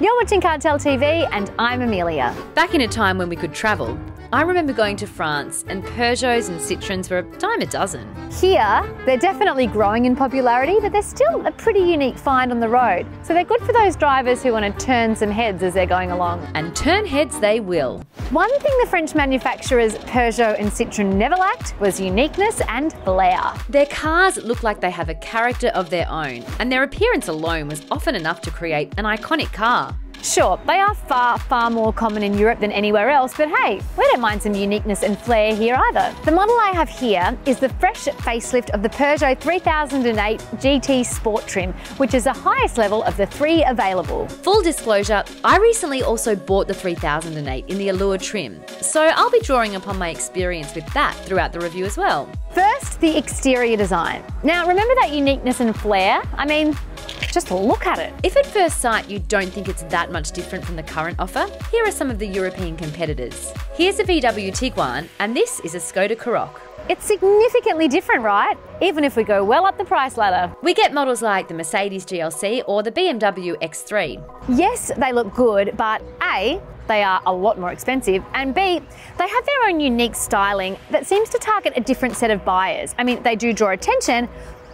You're watching CarTell TV, and I'm Amelia. Back in a time when we could travel, I remember going to France and Peugeots and Citroens were a dime a dozen. Here, they're definitely growing in popularity, but they're still a pretty unique find on the road. So they're good for those drivers who want to turn some heads as they're going along. And turn heads they will. One thing the French manufacturers Peugeot and Citroën never lacked was uniqueness and flair. Their cars look like they have a character of their own, and their appearance alone was often enough to create an iconic car. Sure, they are far, far more common in Europe than anywhere else, but hey, we don't mind some uniqueness and flair here either. The model I have here is the fresh facelift of the Peugeot 3008 GT Sport trim, which is the highest level of the three available. Full disclosure, I recently also bought the 3008 in the Allure trim, so I'll be drawing upon my experience with that throughout the review as well. First, the exterior design. Now, remember that uniqueness and flair? I mean, just look at it. If at first sight you don't think it's that much different from the current offer, here are some of the European competitors. Here's a VW Tiguan, and this is a Skoda Karoq. It's significantly different, right? Even if we go well up the price ladder. We get models like the Mercedes GLC or the BMW X3. Yes, they look good, but A, they are a lot more expensive, and B, they have their own unique styling that seems to target a different set of buyers. I mean, they do draw attention,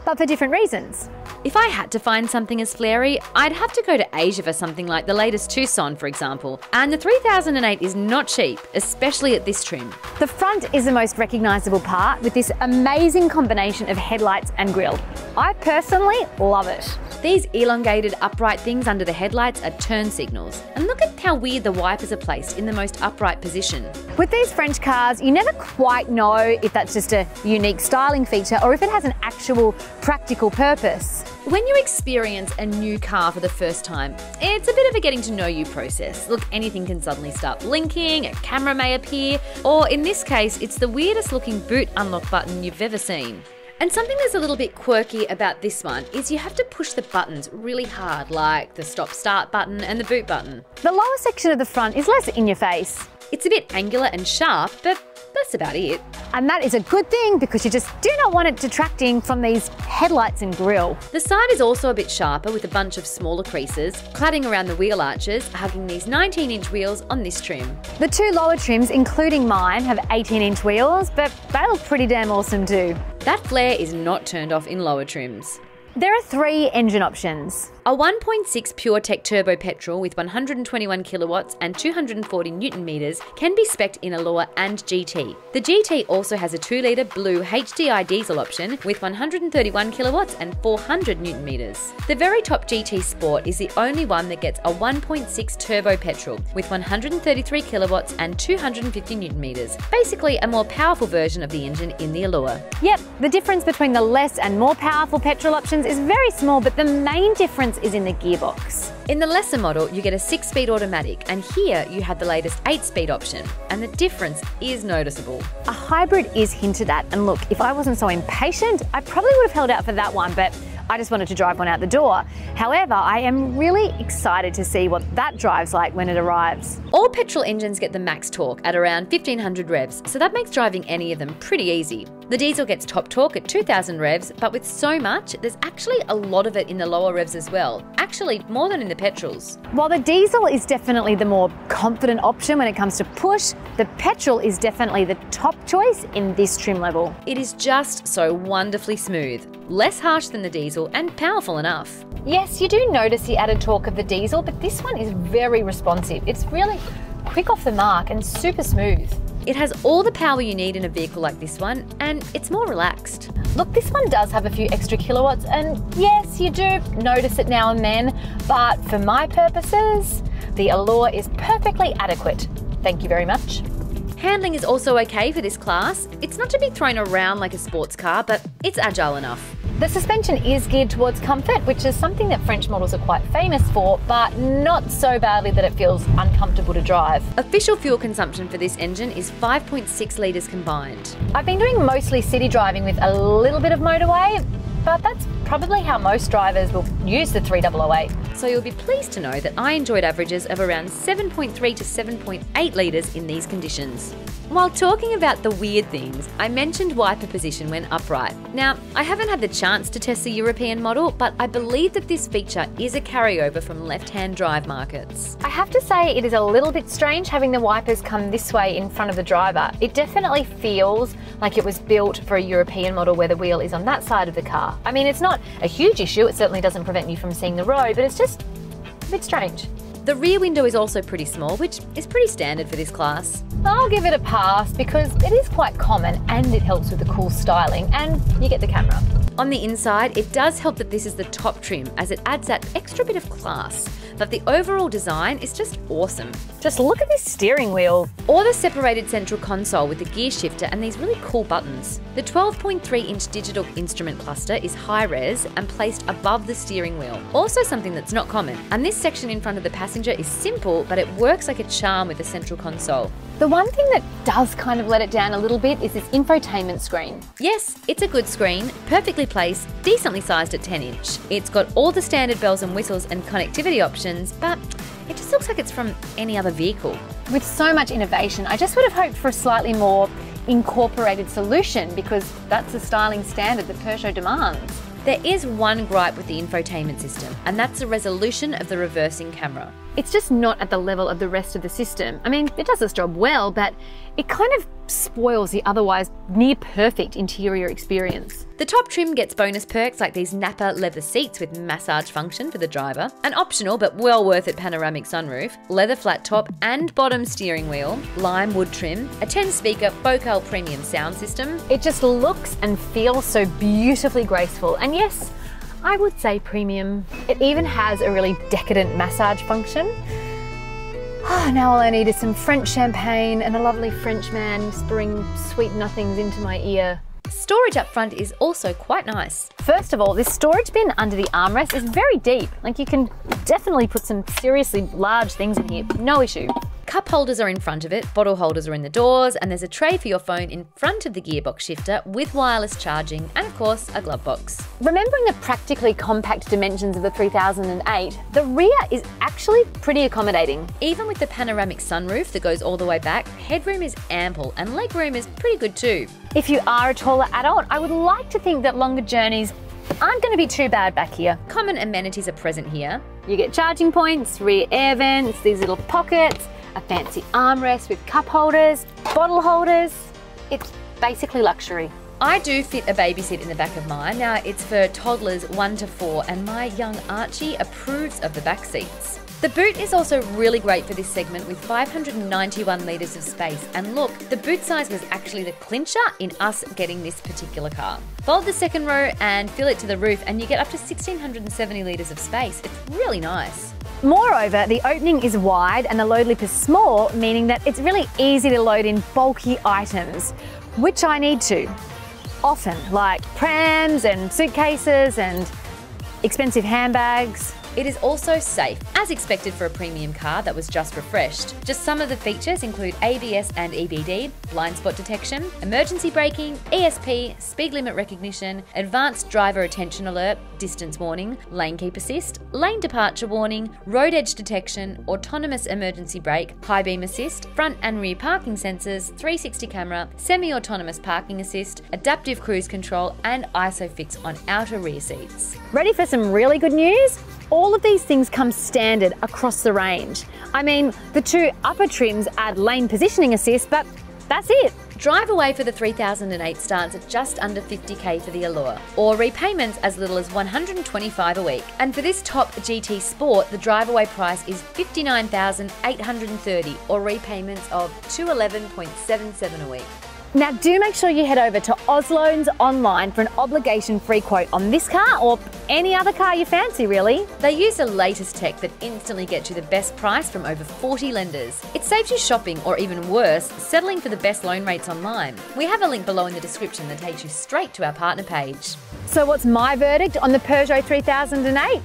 but for different reasons. If I had to find something as flary, I'd have to go to Asia for something like the latest Tucson, for example. And the 3008 is not cheap, especially at this trim. The front is the most recognisable part with this amazing combination of headlights and grille. I personally love it. These elongated upright things under the headlights are turn signals. And look at how weird the wipers are placed in the most upright position. With these French cars, you never quite know if that's just a unique styling feature or if it has an actual practical purpose. When you experience a new car for the first time, it's a bit of a getting to know you process. Look, anything can suddenly start blinking, a camera may appear, or in this case, it's the weirdest looking boot unlock button you've ever seen. And something that's a little bit quirky about this one is you have to push the buttons really hard, like the stop start button and the boot button. The lower section of the front is less in your face. It's a bit angular and sharp, but that's about it. And that is a good thing because you just do not want it detracting from these headlights and grille. The side is also a bit sharper with a bunch of smaller creases, cladding around the wheel arches, hugging these 19 inch wheels on this trim. The two lower trims, including mine, have 18 inch wheels, but they look pretty damn awesome too. That flare is not turned off in lower trims. There are three engine options. A 1.6 PureTech turbo petrol with 121 kilowatts and 240 newton meters can be spec'd in Allure and GT. The GT also has a 2 litre blue HDI diesel option with 131 kilowatts and 400 newton meters. The very top GT Sport is the only one that gets a 1.6 turbo petrol with 133 kilowatts and 250 newton meters. Basically, a more powerful version of the engine in the Allure. Yep, the difference between the less and more powerful petrol options is very small, but the main difference difference is in the gearbox. In the lesser model, you get a 6 speed automatic, and here you have the latest 8 speed option, and the difference is noticeable. A hybrid is hinted at, and look, if I wasn't so impatient, I probably would have held out for that one, but I just wanted to drive one out the door. However, I am really excited to see what that drives like when it arrives. All petrol engines get the max torque at around 1500 revs, so that makes driving any of them pretty easy. The diesel gets top torque at 2000 revs, but with so much, there's actually a lot of it in the lower revs as well. Actually, more than in the petrols. While the diesel is definitely the more confident option when it comes to push, the petrol is definitely the top choice in this trim level. It is just so wonderfully smooth, less harsh than the diesel, and powerful enough. Yes, you do notice the added torque of the diesel, but this one is very responsive. It's really quick off the mark and super smooth. It has all the power you need in a vehicle like this one, and it's more relaxed. Look, this one does have a few extra kilowatts, and yes, you do notice it now and then, but for my purposes, the Allure is perfectly adequate. Thank you very much. Handling is also okay for this class. It's not to be thrown around like a sports car, but it's agile enough. The suspension is geared towards comfort, which is something that French models are quite famous for, but not so badly that it feels uncomfortable to drive. Official fuel consumption for this engine is 5.6 litres combined. I've been doing mostly city driving with a little bit of motorway, but that's probably how most drivers will use the 3008. So you'll be pleased to know that I enjoyed averages of around 7.3 to 7.8 litres in these conditions. While talking about the weird things, I mentioned wiper position when upright. Now, I haven't had the chance to test the European model, but I believe that this feature is a carryover from left-hand drive markets. I have to say it is a little bit strange having the wipers come this way in front of the driver. It definitely feels like it was built for a European model where the wheel is on that side of the car. I mean, it's not a huge issue, it certainly doesn't prevent you from seeing the road, but it's just a bit strange. The rear window is also pretty small, which is pretty standard for this class. I'll give it a pass because it is quite common and it helps with the cool styling and you get the camera. On the inside, it does help that this is the top trim as it adds that extra bit of class. But the overall design is just awesome. Just look at this steering wheel. Or the separated central console with the gear shifter and these really cool buttons. The 12.3 inch digital instrument cluster is high res and placed above the steering wheel. Also something that's not common. And this section in front of the passenger is simple, but it works like a charm with the central console. The one thing that does kind of let it down a little bit is this infotainment screen. Yes, it's a good screen, perfectly placed, decently sized at 10 inch. It's got all the standard bells and whistles and connectivity options, but it just looks like it's from any other vehicle. With so much innovation, I just would have hoped for a slightly more incorporated solution because that's the styling standard that Peugeot demands. There is one gripe with the infotainment system, and that's the resolution of the reversing camera. It's just not at the level of the rest of the system. I mean, it does its job well, but it kind of spoils the otherwise near perfect interior experience. The top trim gets bonus perks like these Nappa leather seats with massage function for the driver, an optional but well worth it panoramic sunroof, leather flat top and bottom steering wheel, lime wood trim, a 10 speaker Focal premium sound system. It just looks and feels so beautifully graceful, and yes, I would say premium. It even has a really decadent massage function. Oh, now all I need is some French champagne and a lovely French man whispering sweet nothings into my ear. Storage up front is also quite nice. First of all, this storage bin under the armrest is very deep. Like you can definitely put some seriously large things in here, no issue. Cup holders are in front of it, bottle holders are in the doors, and there's a tray for your phone in front of the gearbox shifter with wireless charging and, of course, a glove box. Remembering the practically compact dimensions of the 3008, the rear is actually pretty accommodating. Even with the panoramic sunroof that goes all the way back, headroom is ample and legroom is pretty good too. If you are a taller adult, I would like to think that longer journeys aren't going to be too bad back here. Common amenities are present here. You get charging points, rear air vents, these little pockets, a fancy armrest with cup holders, bottle holders. It's basically luxury. I do fit a baby seat in the back of mine. Now it's for toddlers 1 to 4 and my young Archie approves of the back seats. The boot is also really great for this segment with 591 litres of space. And look, the boot size was actually the clincher in us getting this particular car. Fold the second row and fill it to the roof and you get up to 1670 litres of space. It's really nice. Moreover, the opening is wide and the load lip is small, meaning that it's really easy to load in bulky items, which I need to. Often, like prams and suitcases and expensive handbags. It is also safe, as expected for a premium car that was just refreshed. Just some of the features include ABS and EBD, blind spot detection, emergency braking, ESP, speed limit recognition, advanced driver attention alert, distance warning, lane keep assist, lane departure warning, road edge detection, autonomous emergency brake, high beam assist, front and rear parking sensors, 360 camera, semi autonomous parking assist, adaptive cruise control, and ISOFIX on outer rear seats. Ready for some really good news? All of these things come standard across the range. I mean, the two upper trims add lane positioning assist, but that's it. Drive away for the 3008 starts at just under 50k for the Allure, or repayments as little as 125 a week. And for this top GT Sport, the drive away price is 59,830, or repayments of 211.77 a week. Now, do make sure you head over to Ausloans online for an obligation free quote on this car or any other car you fancy, really. They use the latest tech that instantly gets you the best price from over 40 lenders. It saves you shopping, or even worse, settling for the best loan rates online. We have a link below in the description that takes you straight to our partner page. So, what's my verdict on the Peugeot 3008?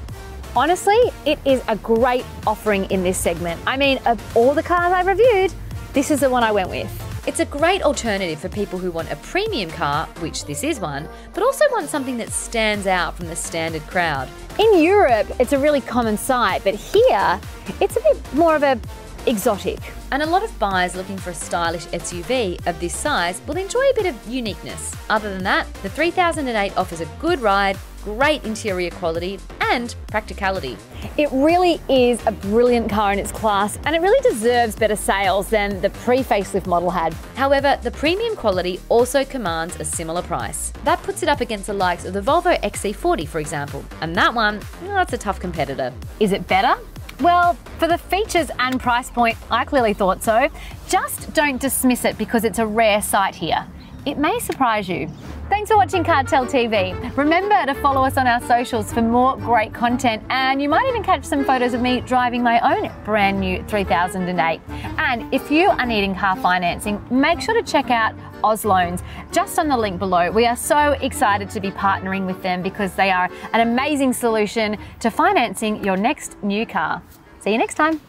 Honestly, it is a great offering in this segment. I mean, of all the cars I've reviewed, this is the one I went with. It's a great alternative for people who want a premium car, which this is one, but also want something that stands out from the standard crowd. In Europe, it's a really common sight, but here, it's a bit more of a exotic. And a lot of buyers looking for a stylish SUV of this size will enjoy a bit of uniqueness. Other than that, the 3008 offers a good ride, great interior quality, and practicality. It really is a brilliant car in its class, and it really deserves better sales than the pre facelift model had. However, the premium quality also commands a similar price. That puts it up against the likes of the Volvo XC40, for example, and that one, that's a tough competitor. Is it better? Well, for the features and price point, I clearly thought so. Just don't dismiss it because it's a rare sight here. It may surprise you. Thanks for watching CarTell TV. Remember to follow us on our socials for more great content, and you might even catch some photos of me driving my own brand new 3008. And if you are needing car financing, make sure to check out Ausloans just on the link below. We are so excited to be partnering with them because they are an amazing solution to financing your next new car. See you next time.